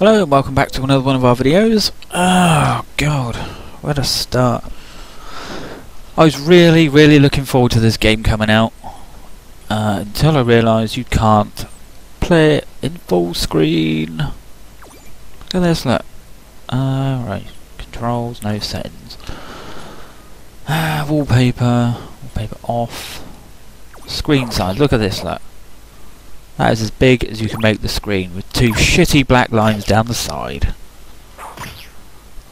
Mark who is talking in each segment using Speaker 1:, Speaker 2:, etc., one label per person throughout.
Speaker 1: Hello and welcome back to another one of our videos. Oh god, where to start? I was really, really looking forward to this game coming out uh, until I realised you can't play it in full screen. Look at this, look. Uh, right, controls, no settings. Ah, wallpaper, wallpaper off. Screen size, look at this, look. That is as big as you can make the screen with two shitty black lines down the side.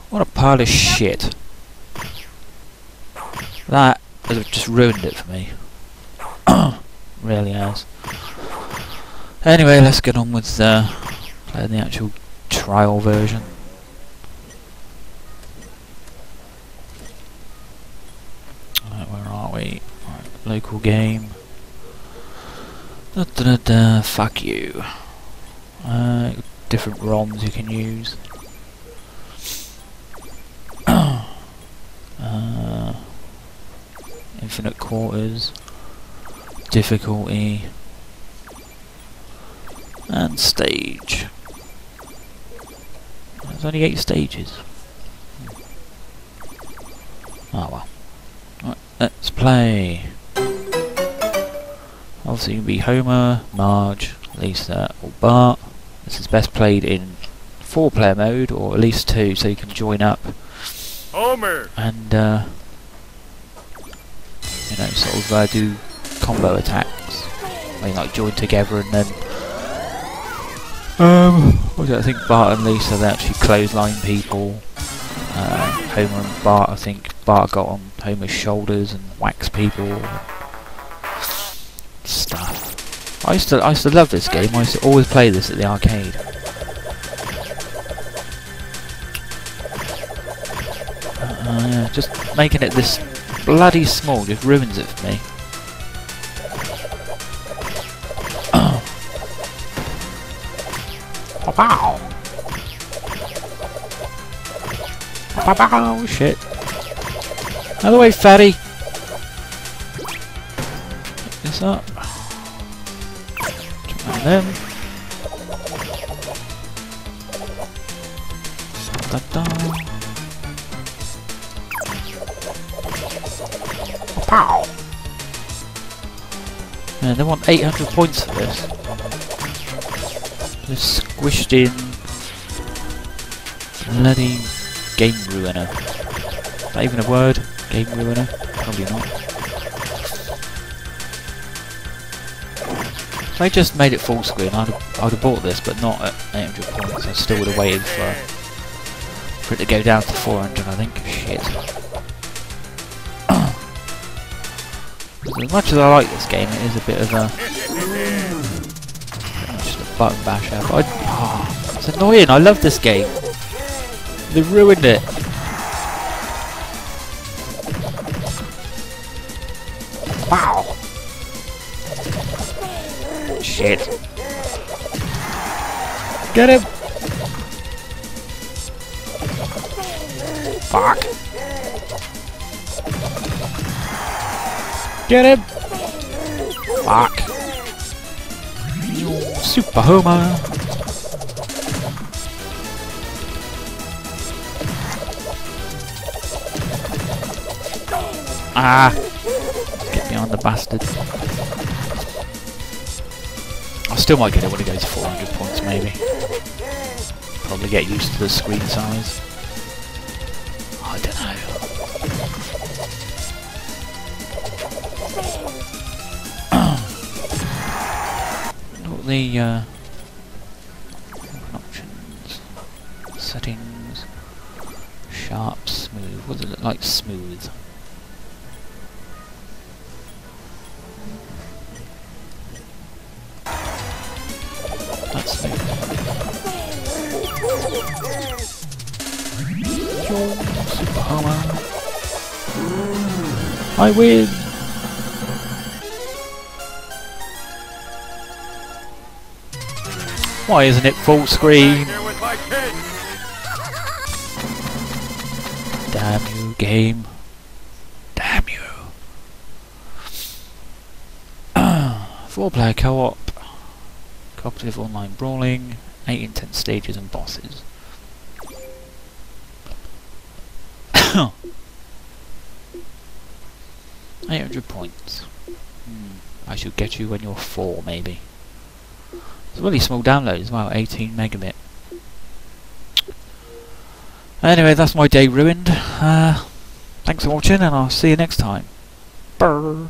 Speaker 1: What a pile of shit. That has just ruined it for me. really has. Anyway, let's get on with uh, playing the actual trial version. Right, where are we? Right, local game. Da, da, da, fuck you. Uh, different ROMs you can use. uh, infinite quarters, difficulty, and stage. There's only eight stages. Oh well. Right, let's play. Obviously you can be Homer, Marge, Lisa or Bart. This is best played in four player mode or at least two so you can join up
Speaker 2: Homer!
Speaker 1: and uh, you know sort of uh, do combo attacks. Where you like join together and then um what? I think Bart and Lisa they actually clothesline people. Uh, Homer and Bart I think Bart got on Homer's shoulders and waxed people. I used to I used to love this game. I used to always play this at the arcade. Uh, yeah, just making it this bloody small just ruins it for me. Wow! Wow! Shit! Out of the way, fatty! This up. On them. Da da. Pow! Man, they want 800 points for this. Just squished in. Bloody game ruiner. Is that even a word? Game ruiner? Probably not. If I just made it full screen, I'd have, I'd have bought this, but not at 800 points. I still would have waited for, for it to go down to 400, I think. Shit. as much as I like this game, it is a bit of a... just a button basher. But I, oh, it's annoying, I love this game. They ruined it. Shit. Get him! Fuck. Get him! Fuck. Super Homer. Ah! Get behind the bastard. Still might get it when it goes to 400 points, maybe. Probably get used to the screen size. I don't know. Look the uh, options, settings, sharp, smooth. What does it look like? Smooth. Super Homer. I win. Why isn't it full screen?
Speaker 2: Here with my cake!
Speaker 1: Damn you, game. Damn you. Four player co op. Cooperative online brawling. 8 intense stages and bosses. Eight hundred points. Hmm. I should get you when you're four, maybe. It's a really small download as well, 18 megabit. Anyway, that's my day ruined. Uh, thanks for watching, and I'll see you next time. Brr.